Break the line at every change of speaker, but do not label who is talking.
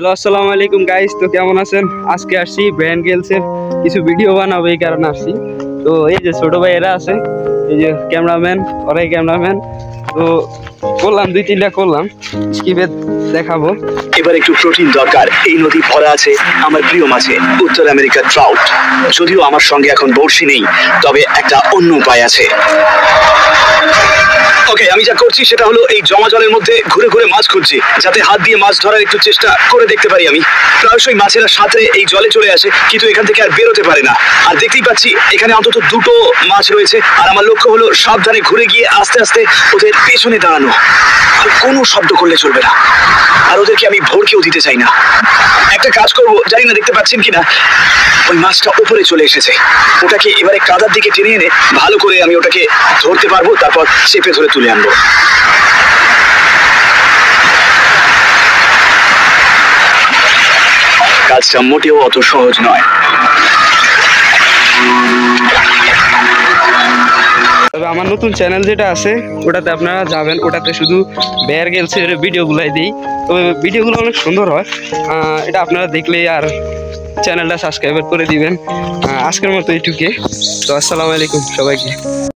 Hello আসসালামু আলাইকুম guys তো কেমন আছেন? আজকে আসছি ব্র্যান্ড গেলসের কিছু ভিডিও বানাবো, এই কারণে আসছি। তো এই যে ছোট ভাই এরা আছে, এই যে ক্যামেরাম্যান ওরাই ক্যামেরাম্যান তো করলাম, দুই তিনটা করলাম, স্কিপে দেখাবো।
এবার একটু প্রোটিন দরকার। এই নদী ভরা আছে, আমার প্রিয় মাছে, উত্তর আমেরিকার ট্রাউট যদিও আমার সঙ্গে এখন বড়শি নেই, তবে একটা অন্য উপায় আছে। ওকে আমি যা করছি সেটা হলো এই জমা জলের মধ্যে ঘুরে ঘুরে মাছ খুঁজছি, যাতে হাত দিয়ে মাছ ধরার একটু চেষ্টা করে দেখতে পারি আমি। প্রায়শই মাছেরা সাঁতরে এই জলে চলে আসে, কিন্তু এখান থেকে আর বেরোতে পারে না। আর দেখতেই পাচ্ছি এখানে অন্তত দুটো মাছ রয়েছে, আর আমার লক্ষ্য হলো সাবধানে ঘুরে গিয়ে আস্তে আস্তে ওদের পেছনে দাঁড়ানো। আর কোনো শব্দ করলে চলবে না। আর ওদেরকে আমি ভোরকেও দিতে চাই না। একটা কাজ করব, জানি না দেখতে পাচ্ছেন কিনা। ওই মাছটা উপরে চলে এসেছে। ওটাকে এবারে কাদার দিকে টেনে এনে ভালো করে আমি ওটাকে ধরতে পারব, তারপর চেপে ধরে তুলে আনব। কাজটা মোটেও অত সহজ নয়।
তবে আমার নতুন চ্যানেল যেটা আছে, ওটাতে আপনারা যাবেন। ওটাতে শুধু বেয়ার গেলসের ভিডিওগুলাই দিই। তবে ভিডিওগুলো অনেক সুন্দর হয়। এটা আপনারা দেখলেই আর চ্যানেলটা সাবস্ক্রাইব করে দিবেন। আজকের মতো এইটুকে তো আসসালামু আলাইকুম সবাইকে।